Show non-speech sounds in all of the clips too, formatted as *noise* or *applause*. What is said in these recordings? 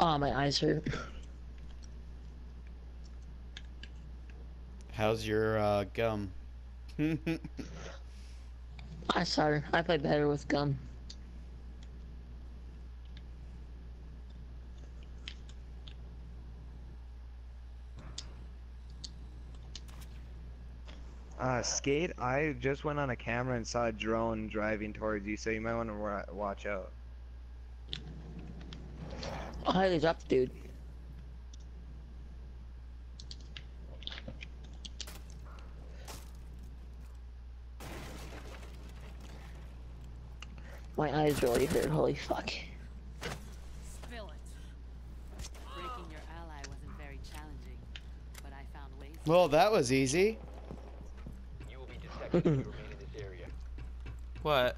Oh, my eyes hurt. How's your uh, gum? *laughs* I'm sorry. I play better with gum. Uh, skate. I just went on a camera and saw a drone driving towards you, so you might want to watch out. Highly dropped, dude. My eyes really hurt. Holy fuck. Spill it. Breaking your ally wasn't very challenging, but I found ways. well, that was easy. You will be detected if you remain in this *laughs* area. What?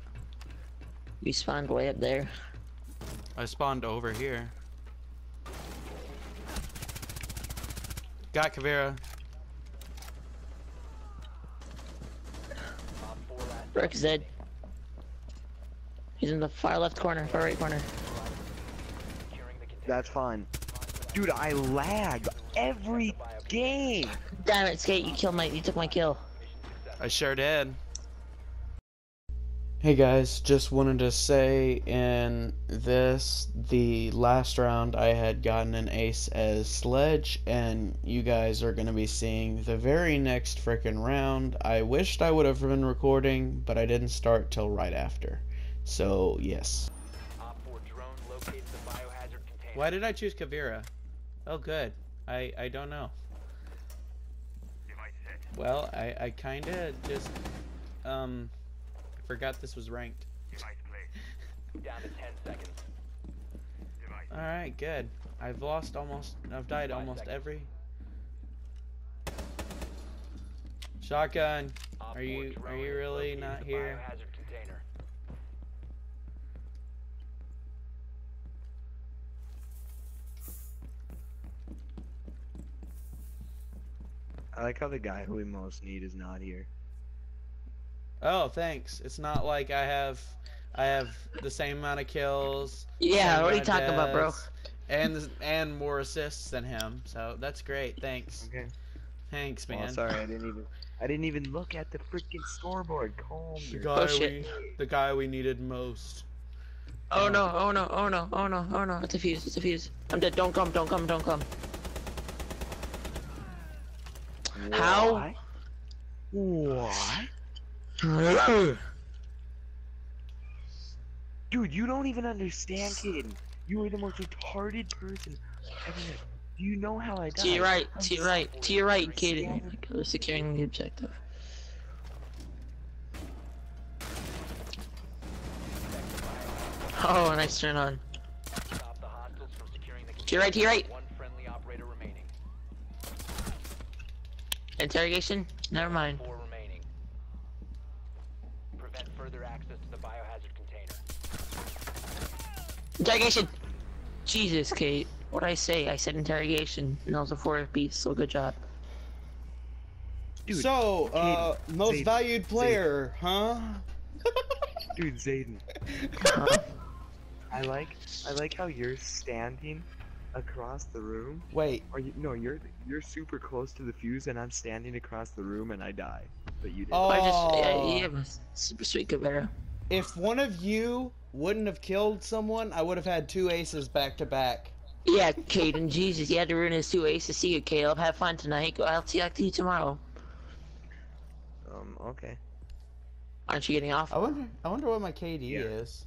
We spawned way up there. I spawned over here. Got Caveira. Op 4 last Brick Zed. He's in the far left corner, far right corner. securing the container. That's fine. Dude, I lag every game. Damn it, Skate, you killed my, you took my kill. I sure did. Hey guys, just wanted to say in this, the last round I had gotten an ace as Sledge, and you guys are going to be seeing the very next frickin' round. I wished I would have been recording, but I didn't start till right after. So, yes. Op 4 drone located the biohazard container. Why did I choose Caveira? Oh, good. I, I don't know. Well, I, I kinda just, um, forgot this was ranked. Down to 10 seconds. Alright, good. I've lost almost, I've died Five almost seconds. every. Shotgun. Op Are you- are you really not here? Container. I like how the guy who we most need is not here. Oh, thanks. It's not like I have, I have the same amount of kills. Yeah, what are you amount of talking about, bro? And, and more assists than him, so that's great. Thanks. Okay. Thanks, Well, man. sorry, I didn't even. I didn't even look at the freaking scoreboard. Calm. The guy Oh, we, the guy we needed most. Oh no, oh no, oh no, oh no, oh no, it's a fuse, it's a fuse. I'm dead, don't come, don't come, don't come. How? What? Dude, you don't even understand, kid. You are the most retarded person ever. Do you know how I died? To your right, to your right, to your right, kid. We're securing the objective. Oh, nice turn on. Stop the hostiles from securing the To your right, to your right. One friendly operator remaining. Interrogation? Never mind. Interrogation! Jesus, Kate. What'd I say? I said interrogation, and that was a four piece, so good job. Dude, so, uh, most Zayden, valued player, huh? *laughs* dude, Zayden. *laughs* I like, I like how you're standing across the room. Wait, Or you, no, you're you're super close to the fuse, and I'm standing across the room, and I die. But you did. Oh. I just, yeah, you have a super sweet Caveira. if one of you wouldn't have killed someone, I would have had two aces back to back. Yeah, Caden, Jesus, you had to ruin his two aces. See you, Caleb. Have fun tonight. I'll see you tomorrow. Um. Okay. Aren't you getting off? I wonder. I wonder what my KD Yeah. is.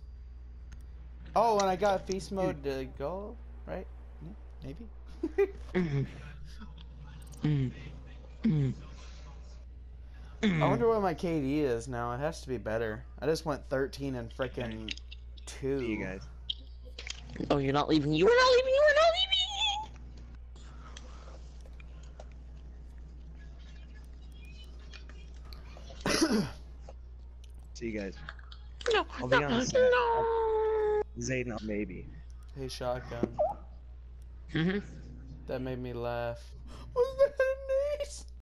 Oh, and I got feast mode to go, right? Maybe. *laughs* I wonder what my KD is now. It has to be better. I just went 13 and frickin' two. See you guys. Oh, you're not leaving. You are not leaving. You are not leaving. *coughs* See you guys. No, I'll be no, honest, no. Zayden, maybe. Hey, shotgun. Mhm. That made me laugh. What the